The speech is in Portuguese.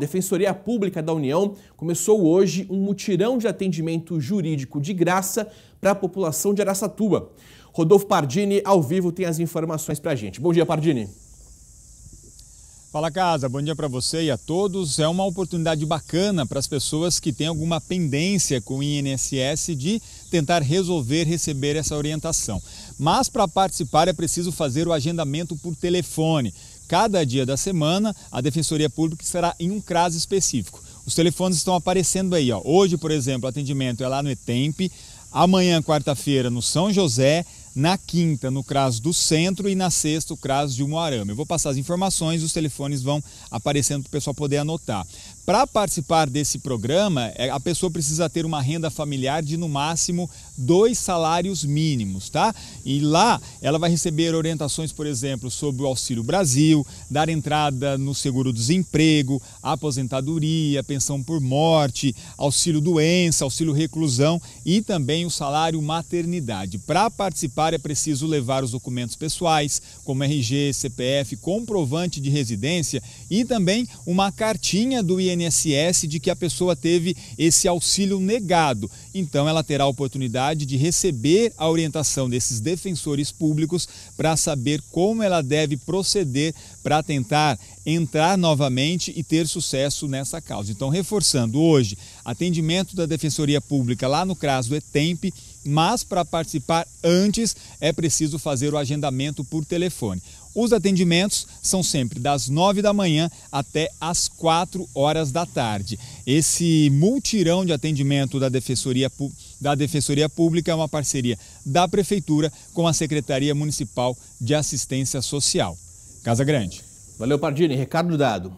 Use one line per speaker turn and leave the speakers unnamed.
Defensoria Pública da União começou hoje um mutirão de atendimento jurídico de graça para a população de Araçatuba. Rodolfo Pardini, ao vivo, tem as informações para a gente. Bom dia, Pardini.
Fala casa, bom dia para você e a todos. É uma oportunidade bacana para as pessoas que têm alguma pendência com o INSS de tentar resolver receber essa orientação. Mas para participar é preciso fazer o agendamento por telefone. Cada dia da semana, a Defensoria Pública será em um CRAS específico. Os telefones estão aparecendo aí. Ó. Hoje, por exemplo, o atendimento é lá no ETEMP, amanhã, quarta-feira, no São José, na quinta no CRAS do Centro e na sexta o CRAS de Umuarama. Eu vou passar as informações, os telefones vão aparecendo para o pessoal poder anotar. Para participar desse programa, é, a pessoa precisa ter uma renda familiar de no máximo dois salários mínimos, tá? E lá ela vai receber orientações, por exemplo, sobre o Auxílio Brasil, dar entrada no seguro-desemprego, aposentadoria, pensão por morte, auxílio doença, auxílio reclusão e também o salário maternidade. Para participar é preciso levar os documentos pessoais, como RG, CPF, comprovante de residência e também uma cartinha do INSS de que a pessoa teve esse auxílio negado. Então ela terá a oportunidade de receber a orientação desses defensores públicos para saber como ela deve proceder para tentar entrar novamente e ter sucesso nessa causa. Então, reforçando hoje, atendimento da Defensoria Pública lá no CRAS do ETEMP, mas para participar antes é preciso fazer o agendamento por telefone. Os atendimentos são sempre das 9 da manhã até as 4 horas da tarde. Esse multirão de atendimento da Defensoria, da Defensoria Pública é uma parceria da Prefeitura com a Secretaria Municipal de Assistência Social. Casa Grande.
Valeu, Pardini. Recado dado.